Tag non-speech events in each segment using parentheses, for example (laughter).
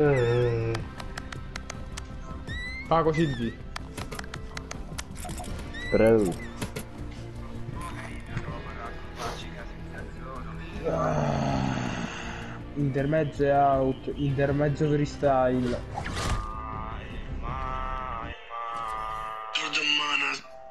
Eh, Ah, così Intermezzo e out, intermezzo freestyle.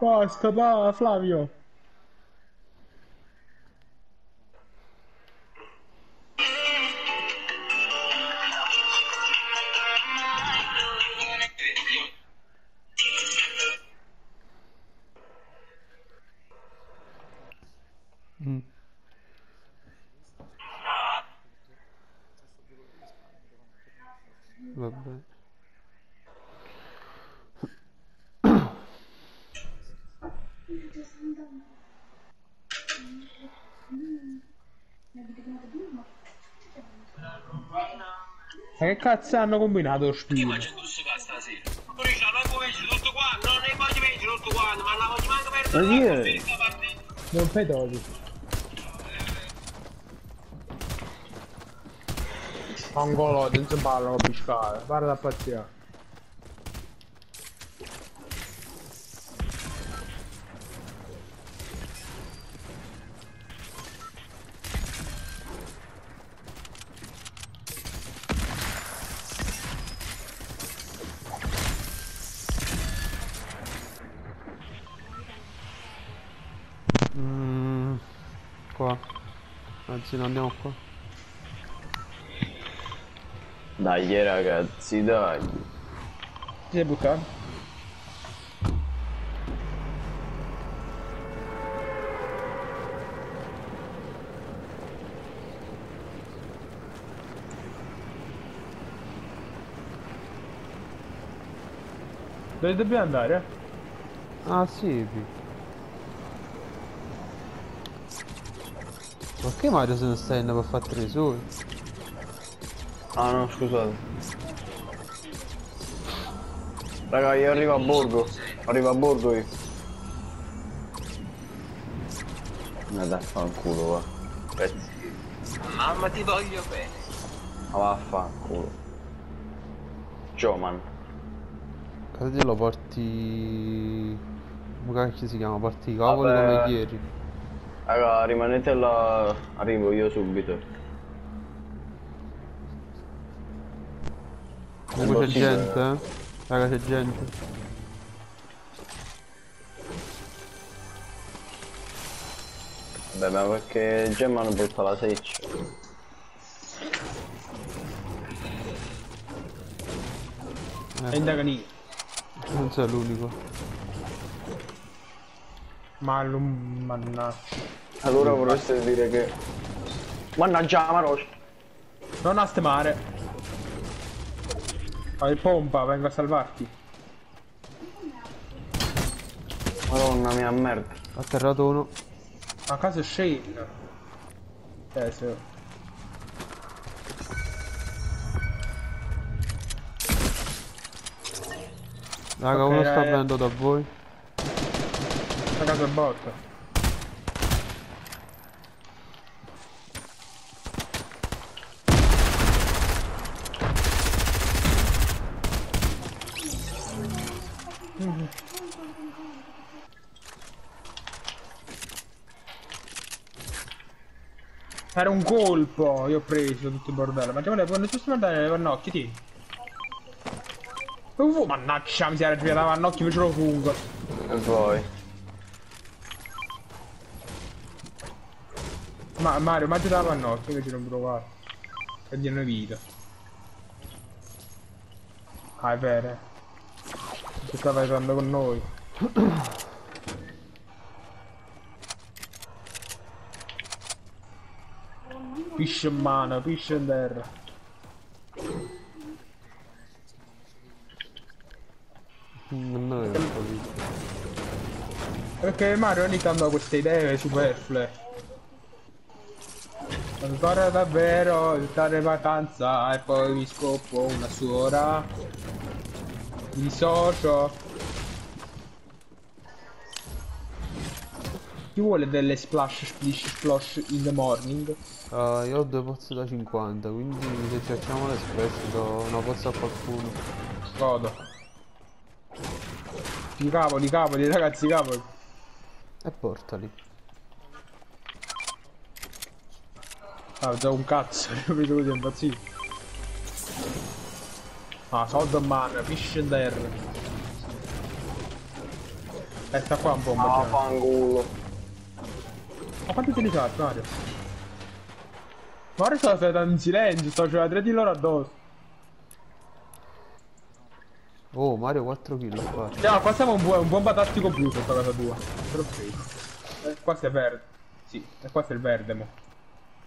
Basta, va, Flavio. Ma che cazzo hanno combinato Spino? C'è gusto qua stasera. Pure la voglio tutto qua, non ne voglio tutto quanto, ma la voglio manco per Ma chi è? Non fai dodi. Angolo, non si parla con piscare, guarda da pazzia. Anzi, no, andiamo qua. Dai ragazzi, dai. Ti sei buttato? Dove dobbiamo andare? Ah, sì. Ma che Mario se ne stai andando per fare tre soli? Ah no, scusate. Raga, io arrivo a borgo. Arrivo a borgo io. Ma dai, fanculo va. Pezzi. Mamma ti voglio bene. Ma vaffanculo. Joman. Cosa te lo porti... Come cacchio si chiama? Porti i cavoli Vabbè. come ieri. Raga, rimanete là. Arrivo io subito. Comunque c'è gente, eh? Raga, c'è gente. Vabbè, ma perché Gemma non porta la seccia? È indaganì. Non sei l'unico. Ma mannaggia. Allora vorreste dire che... Mannaggia, Maros! Non a stemare. Fai pompa, vengo a salvarti. Madonna mia merda. Atterrato uno. A caso è Shane. Eh, sì. Raga, Ok, uno sta eh. venendo da voi. A caso è bot. Era un colpo, io ho preso tutto il bordello. Ma ti volevo quando giusto mandare le pannocchie, ti. Uh, mannaggia, mi si era girata la pannocchia, invece lo fungo. E poi... Ma Mario, mangia la pannocchia, invece non provare. Per dirne vita. Ah, è vero. eh. Che stava aiutando con noi. Pisce in mano, pisce in terra. Capito. Perché Mario ogni tanto ha queste idee superflue. Ancora davvero stare in vacanza e poi mi scoppo una suora. Mi socio. Chi vuole delle splash splish splosh in the morning? Uh, io ho due pozze da 50, quindi se cerchiamo le splash do una pozza a qualcuno. Godo. I cavoli, cavoli, ragazzi, cavoli. E portali. Ah, già un cazzo, (laughs) io vedo così impazzito. Ah, Sod Man, Fish and Air. Sta qua un po' un Ah, po'. Ma quanti te li fai, Mario? Mario sta stando in silenzio, sto giocando 3 di loro addosso. Oh, Mario 4 kill qua. No, qua siamo un, buon, un bomba tattico blu sotto casa tua. Eh, qua sei verde. Sì, e qua sei il verde, mo.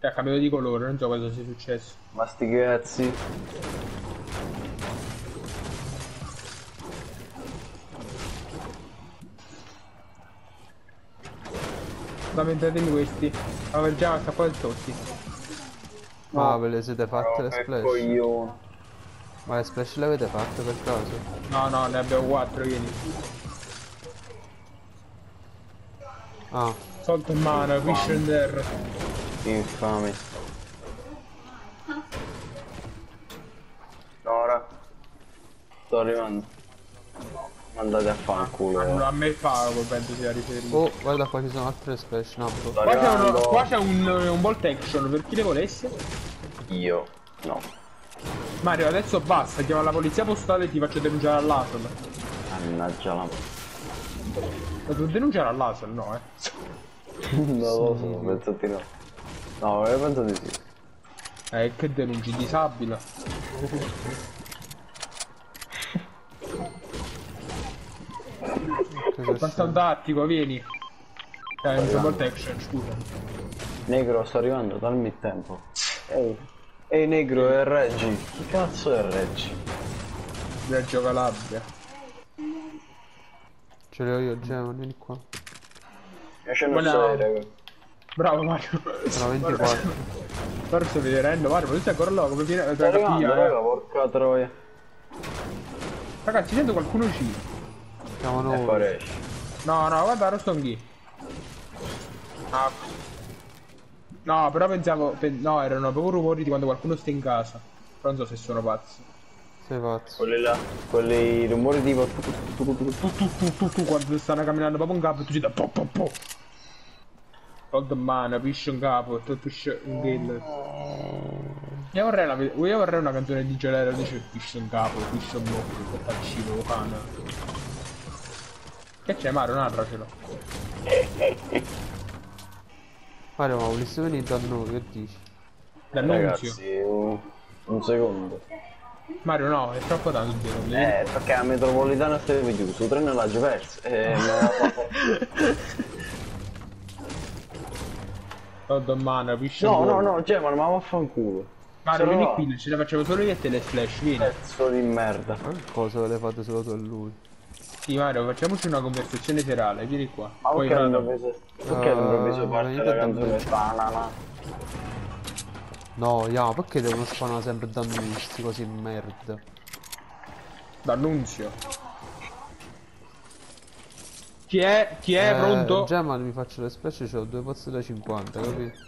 Cioè, ha cambiato di colore, non so cosa sia successo. Ma sti cazzi. Lamentatevi questi. Allora, già sta qua il Totti. Ma ve le siete fatte le splash? coglione. Ma le splash le avete fatte per caso? No, no, ne abbiamo 4, vieni. Ah, and mana, fish and air. Infame. Ora. Sto arrivando. Andate a fanculo. Allora, eh. a me pago, penso sia riferito. oh, guarda qua ci sono altre splash. Sto Qua c'è un, arrivando. qua c'è un, un bolt action per chi le volesse. Io. No. Mario, adesso basta, chiama la polizia postale e ti faccio denunciare all'ASL. Mannaggia la... Ma tu denunciare all'ASL, no, eh. (laughs) non lo so, penso di no. No, io penso di sì. Eh, che denunci, disabile. (laughs) Cosa Basta un tattico, vieni. Eh, un bolt action, scusa. Negro, sto arrivando, dammi il tempo. Ehi. Ehi negro, è Reggi. Chi cazzo è Reggi? Reggio Calabria. Ce l'ho io, Gemma, vieni qua. Io ce ne Guarda- sei, raga. Bravo Mario. Sono 24. Guarda sto vedendo, Mario, ma tu sei ancora là, come viene la Sto arrivando, terapia, raga, eh. porca troia. Ragazzi, sento qualcuno uscire. Siamo E noi. poi esci. No, no, guarda, Roston Ghi. Ah. No, però pensavo, pen- no, erano proprio rumori di quando qualcuno sta in casa. Però non so se sono pazzi. Sei pazzo. Quelli là. Quelli rumori tipo... Tu, tu, tu, tu, quando stanno camminando proprio in capo, tu ci dai po po po. Old man, pisce in capo, tu pisce in kill. Io vorrei, la, io vorrei una canzone di Gelero dice pisce in capo, pisce in bocca, che faccino, pana. Che c'è Mario, narracelo. Mario, ma volessi venire da noi, che dici? D'annunzio. Ragazzi, un, un secondo. Mario no, è troppo tanto di Eh, perché la metropolitana stava chiuso, il treno l'ha già perso. E la fa- Old man, pisce No, no, no, cioè, ma ma vaffanculo. Mario, Se no- vieni qui, ce la facciamo solo io e te le flash, vieni. Pezzo di merda. Ma che cosa ve le fate solo tu e lui? Sì, Mario, facciamoci una conversazione serale, vieni qua. Ma Poi perché vado. all'improvviso, perché all'improvviso parte venite la canzone me. banana? No, ya, perché devono spawnare sempre da noi, sti così merda? D'annunzio. Chi è? Chi è? Eh, Pronto? Gemma mi faccio le specie, ho due pozze da 50, capito?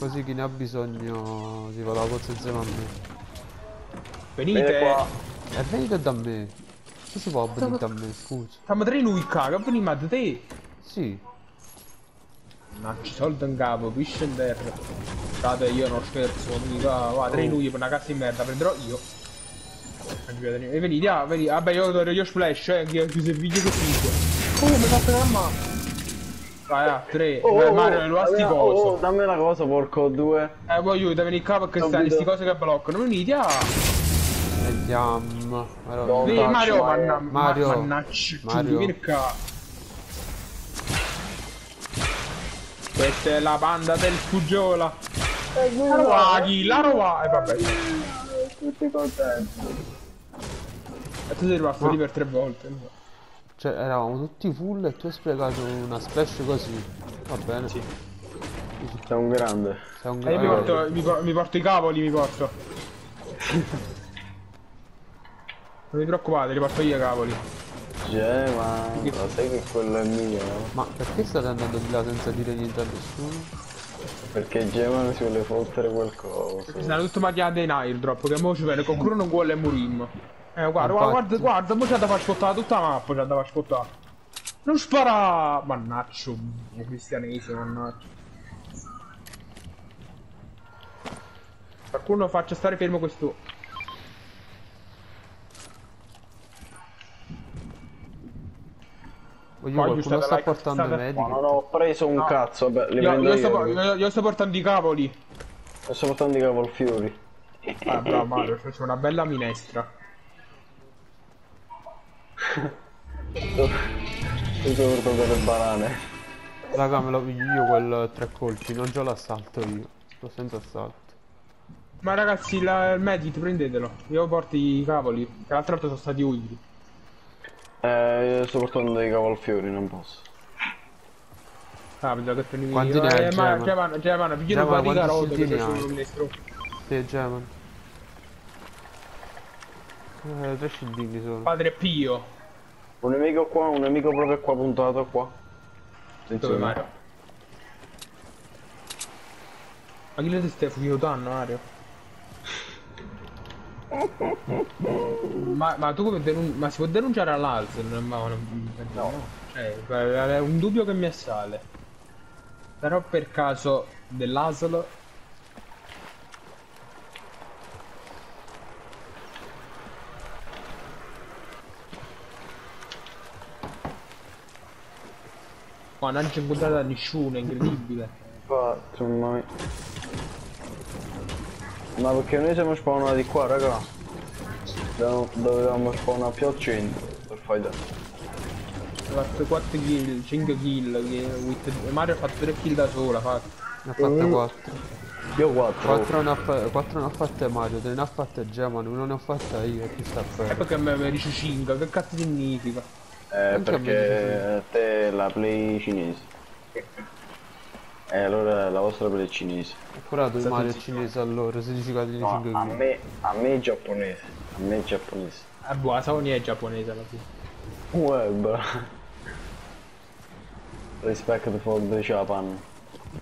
Così chi ne ha bisogno si fa la pozza insieme a me. Venite. Vieni qua. E venite da me. Chi si può venire da me, scusa? Stiamo tre lui qua, che veniamo da te. Sì. Ma ci soldi in capo, pisce in terra. State, io non scherzo, mica. Va, tre lui per una cazzo di merda, prenderò io. E venite, ah, venite. Vabbè, io do io splash, eh, che che se video che figo. Oh, mi fa pena la mano. Vai, ah, tre. Oh, Vai, oh, Mario, lo dammi- sti oh, coso. oh, dammi una cosa, porco due. Eh, poi aiuta, vieni qua perché stanno sti cose che bloccano. Venite, ah. Vediamo. Touch, Mario, Mario. manna, Mario. mannaggia, Mario. vieni qua. Questa è la banda del Fuggiola. La Rovaghi, la Rovaghi. E vabbè. Tutti contenti. E tu sei rimasto lì per tre volte. Cioè, eravamo tutti full e tu hai sprecato una splash così. Va bene. Sì. Sei un grande. Sei un E io mi eh, porto, mi, mi porto i cavoli, mi porto. (laughs) Non vi preoccupate, li porto io i cavoli. Cioè, ma lo sai che quello è mio, no? Ma perché state andando di là senza dire niente a nessuno? Perché Gemma si vuole fottere qualcosa. Sono tutto macchiato in airdrop, che mo ci viene con Bruno Gol e Murim. Eh, guarda, guarda, guarda, guarda, mo c'è da far scottare tutta la mappa, c'è da far scottare. Non spara! Mannaccio, un cristianesimo, mannaccio. Qualcuno faccia stare fermo questo. Io Poi qualcuno sta portando i medici. non ho preso un No. cazzo, vabbè, li Io, prendo io io. sto, io, io sto portando i cavoli. Io sto portando i cavolfiori. Ah, bravo Mario, c'è una bella minestra. Io sto portando le banane. Raga, me lo piglio io quel tre colpi, non c'ho l'assalto io. Sto senza assalto. Ma ragazzi, la- il medit prendetelo. Io porto i cavoli, che l'altra volta sono stati utili. Eh, sto portando dei cavolfiori, non posso. Ah, vedo che prendi Quanti ne hai, eh, ma Gemma? Gemma, Gemma, pigliano un Gemma, po' di carote che c'è sul minestrone. Sì, Geman. Eh, tre scintille solo. Padre Pio. Un nemico qua, un nemico proprio qua puntato qua. Dove Attenzione. Mario? Ma chi le stai fuggendo danno, Mario? Ma, ma tu come denun- ma si può denunciare all'Alzen? Ma non- no. Cioè, è un dubbio che mi assale. Però per caso dell'ASL Ma non c'è incontrata nessuno, è incredibile. Quattro, ma... Ma perché noi siamo spawnati qua, raga? Dovevamo- Dovevamo spawnare più al centro per fare da. Ha fatto 4 kill, 5 kill, che with- Mario ha fatto 3 kill da sola, fatto. Ne ha fatte 4. Io 4. 4 ne, ha fa- quattro ne ha fatte Mario, 3 ne ha fatte Geman, uno ne ha fatta io e chi sta E bene. perché me ne dice 5, che cazzo significa? Eh, Anche a me perché te la play cinese. Eh, allora la vostra play è cinese. Eppure tu Mario cinese allora, 16 catene No, 5 a me, a me è giapponese. A me è giapponese. Eh boh, la Sony è giapponese alla fine. Web. Respect for the Japan.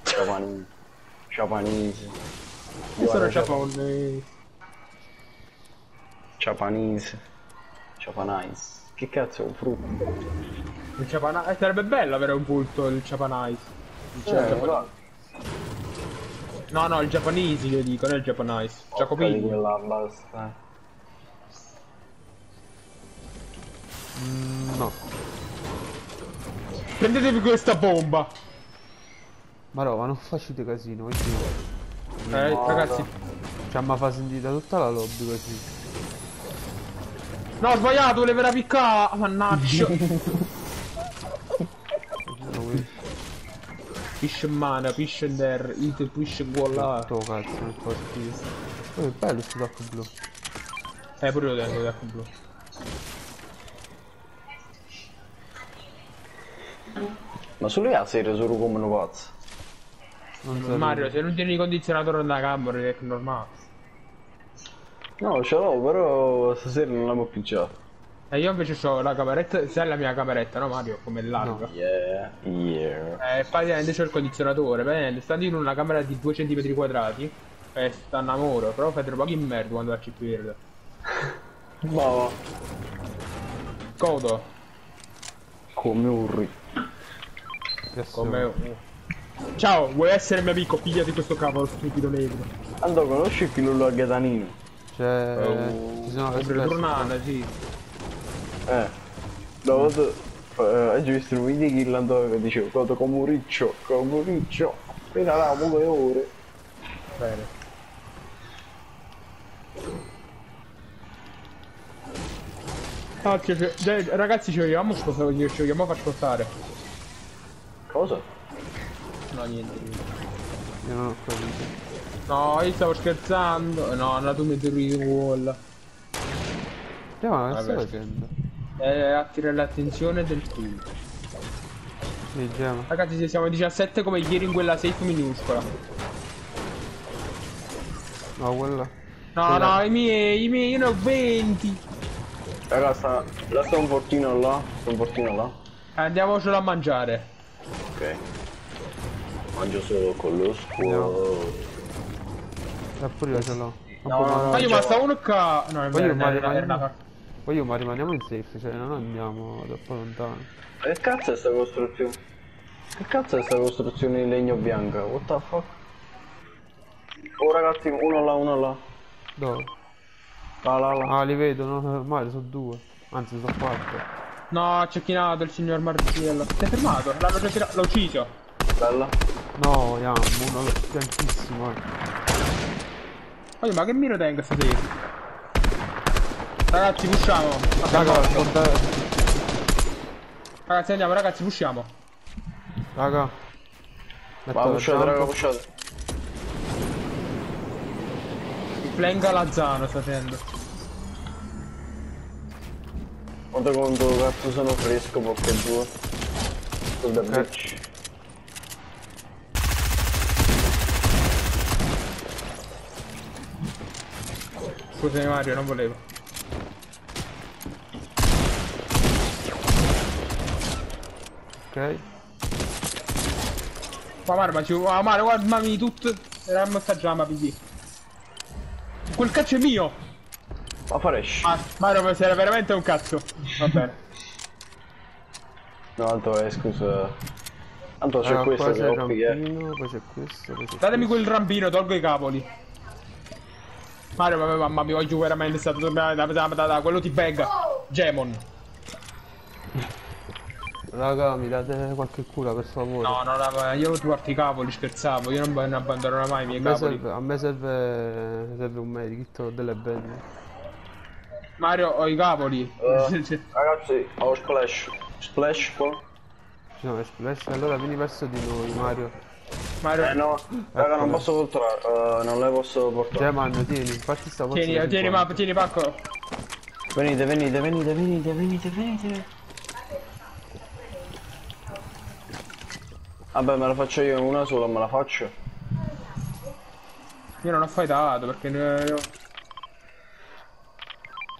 Japanese. Japanese. Io sono giapponese. Japanese. Japanese. Che cazzo è un frutto? Il Japanese. Eh, sarebbe bello avere un punto il Japanese. Eh, Japanese. va. No, no, il Japanese io dico, non il. Porca di Giacopini. quella basta. Mm, no. Prendetevi questa bomba. Ma no, ma non facete casino, oggi Eh, No, ragazzi. Cioè, ma fa sentita tutta la lobby così. No, ho sbagliato, volevo la piccare. Mannaggia. (laughs) Fish mana, fish and there, eat, fish là. sto cazzo nel partito. Oh, è bello sto tacco blu. Eh, pure io tengo il blu. Ma sulle asere sono come un pazzo. Non so. Mario, se non tieni il condizionatore nella camera è normale. No, ce l'ho, però stasera non l'abbiamo picciato. E io invece ho la cameretta, se è la mia cameretta, no Mario? Come larga. Yeah, yeah. Eh, praticamente c'ho il condizionatore, praticamente stando in una camera di 2 cm quadrati, eh, sta innamoro, però fate poco in merda quando la chip verde. (laughs) Va. Codo, Come un ri. Come... Ciao, vuoi essere mio amico? Pigliati questo cavolo stupido negro. Ando, conosci il pilullo a Gatanino? Cioè, Oh, ci sono tornata, sì. Eh. Una volta... Eh, hai visto un video che l'andò che diceva Coto come un riccio, come un riccio. Appena là, poche ore. Bene. Ah, ci- ci- dai, ragazzi ci vogliamo sposare, ci vogliamo far spostare. Cosa? No, niente. Io non ho capito. No, io stavo scherzando. No, andato un meteorite wall. Cioè, ma che stai facendo? Eh, attira l'attenzione del team. Gemma. Ragazzi, se siamo 17 come ieri in quella safe minuscola. No, quella. No, Sì, no, i miei, i miei, io ne ho 20. Raga, sta, là sta un portino là, sta un portino là. Andiamocelo a mangiare. Ok. Mangio solo con lo scuolo. E pure io ce l'ho. No, no, no. Ma io c'è- basta uno K. No, è Poi io vero, mi era, rimane- era una Poi io ma rimaniamo in safe, cioè non andiamo troppo lontano. Che cazzo è sta costruzione? Che cazzo è sta costruzione in legno bianca? What the fuck? Oh ragazzi, uno là, uno là. Dove? Là, là, là. Ah, li vedo, no? Male, sono due. Anzi, sono quattro. No, ha cecchinato il signor Marziello. Si è fermato, l'hanno già tirato, l'ha ucciso. Bella. No, Yam, uno fianchissimo, eh. Oh, ma che miro tengo sta safe? Ragazzi, pushiamo. Raga, ragazzi, andiamo, ragazzi, pushiamo. raga. Metto Va, jump. raga, pushate. Flenga Lazzano sta facendo. Guarda quanto cazzo sono fresco, porca due. Sul the bitch. Scusami Mario, non volevo. Ok. Ma Mario, ma ci ma Mario, guarda, mammi tutto. Era messaggiamo a PD. Quel cazzo è mio! Ma fresh. Ah, Mario, sei veramente un cazzo. Va bene. No, tanto è scusa. Tanto c'è Raga, questo qua che ho qui, eh. rampino, poi c'è questo, poi c'è Datemi questo. quel rampino, tolgo i cavoli. Mario, ma- mamma mia, voglio veramente stato. Da, da, quello ti bega. Gemon. Raga, mi date qualche cura per favore. No, no, no, io ti porto i cavoli, scherzavo. Io non, non abbandonerò mai i a, miei me cavoli. serve, a me serve, serve un medikit delle bende. Mario, ho i cavoli. Eh, (laughs) ragazzi, ho splash. Splash qua. Ci sono le splash, allora vieni verso di noi, Mario. Mario, Eh no, raga, non posso portare. eh, non le posso portare. Geman, tieni, infatti sta tieni, tieni, 50. ma, tieni pacco. Venite, venite, venite, venite, venite, venite. Vabbè, me la faccio io una sola, me la faccio. Io non ho fightato perché ne- io-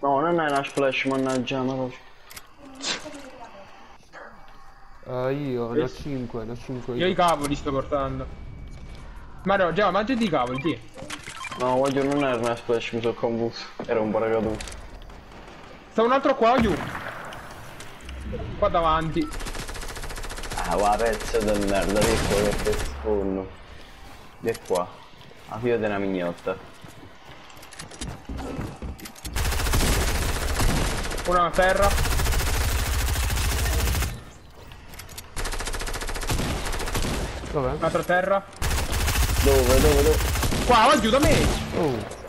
No, non è una splash, mannaggia, ma lo- Eh, io ne ho 5, ne ho 5 io i cavoli sto portando. Mario, già, mangiati i cavoli, ti. No, voglio non era una splash, mi sono confuso. Era un paracaduto. Sta un altro qua, giù. Qua davanti. Ah, va, pezzo del merda, di qua che pezzo Di qua. La figlia di una mignotta. Una a terra. Dov'è? Un'altra a terra. Dove, dove, dove? Qua, va giù da me. Oh,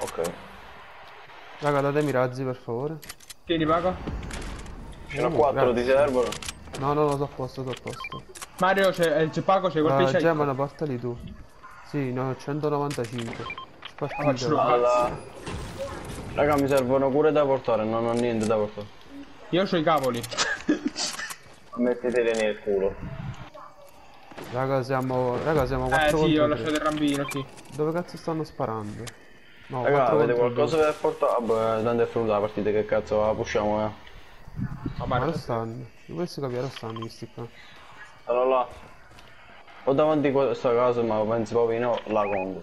Ok. raga, datemi razzi per favore. Tieni, paga. A Oh, 4 ti servono? No, no, no, sto a posto, sto a posto. Mario, c'è eh, c'è Paco, c'è quel Uh, pesce. Geman, portali tu. Sì, no, 195. faccio Spartito. la- Alla... Raga, mi servono cure da portare, non ho niente da portare. Io ho i cavoli. Metteteli nel culo. Raga, siamo. Raga, siamo Eh 4 sì, ho lasciato il rambino, sì. Dove cazzo stanno sparando? No, Raga, 4 avete qualcosa due. per portare? Vabbè, tanto è finita la partita, che cazzo la pushiamo, eh. Ma Ma lo stanno. Io penso capire lo stanno questi qua. Allora là. Ho davanti a questa casa, ma penso proprio no, la congo.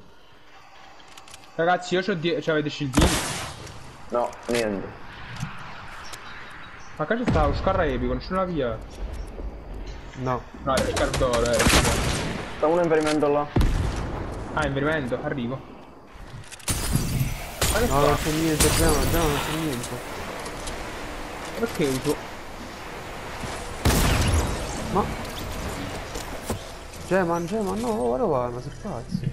Ragazzi, io c'ho die- cioè, avete scildini. No, niente. Ma qua c'è sta lo scarra epico, non c'è una via. No. No, è scardore, eh. Sta un esperimento là. Ah, inverimento, arrivo. Ma che No, non fa? c'è niente, Gemma, Gemma, non c'è niente. Perché uso? Ma. Geman, Geman, no, guarda qua, ma sei pazzi.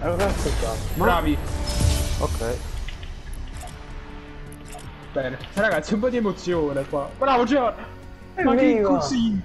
Cazzo qua. Ma- Bravi. Ok. Bene. Ragazzi, un po' di emozione qua. Bravo, Gio. Ma che così?